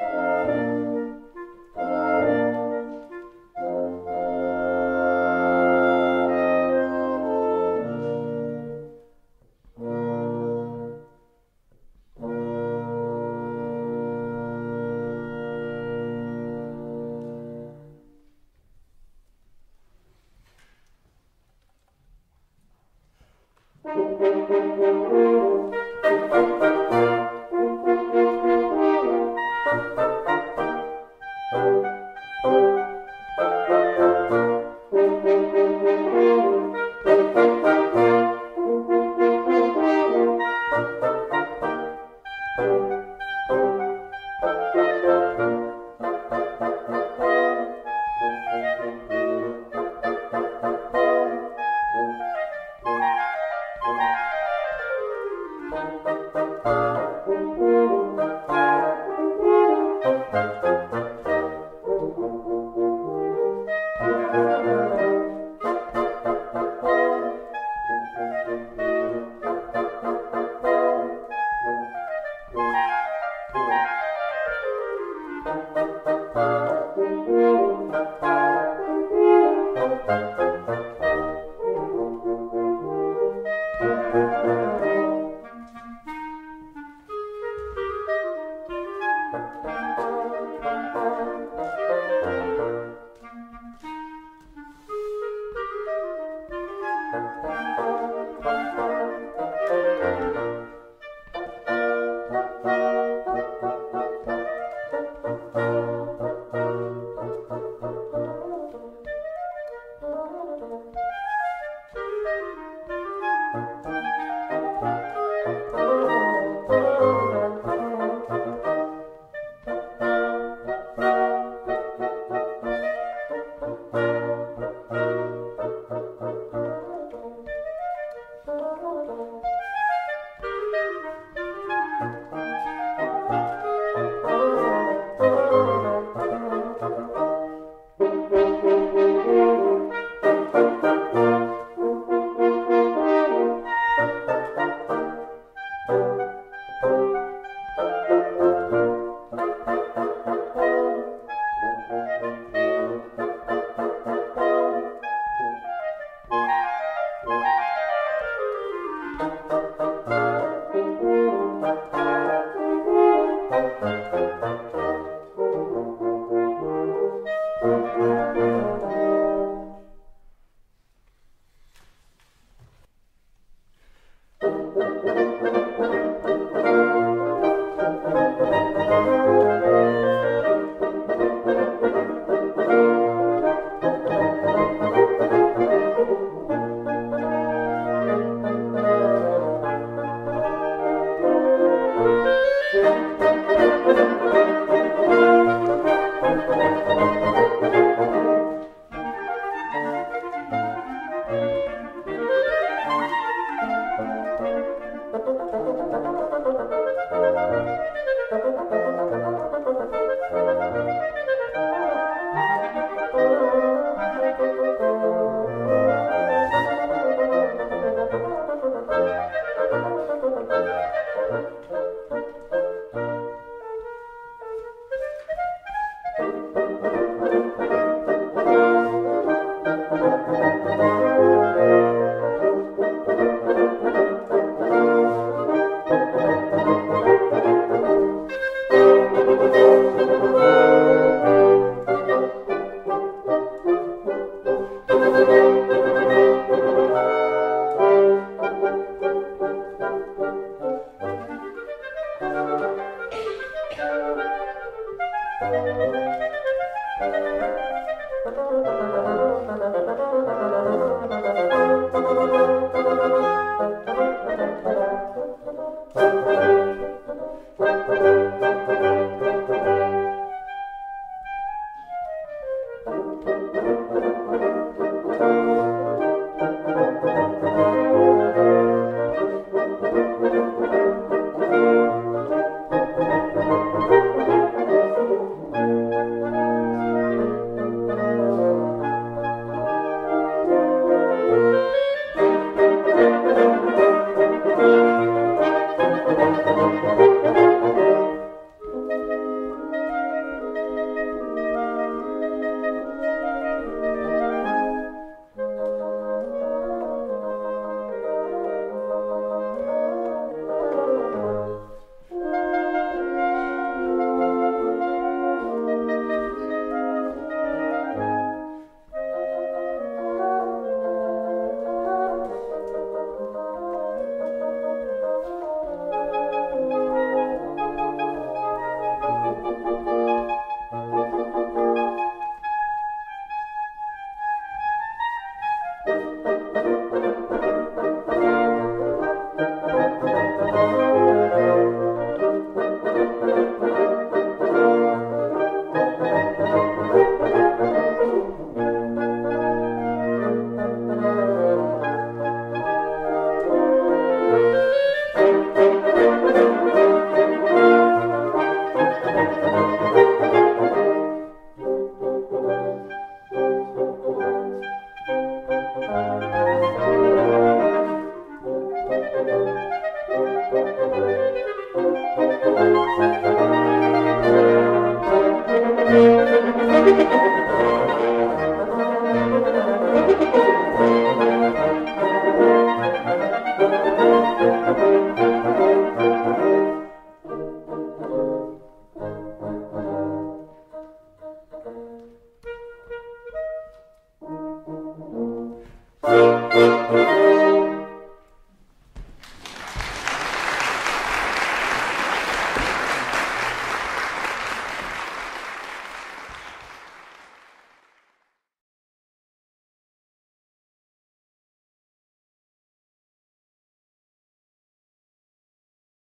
Bye.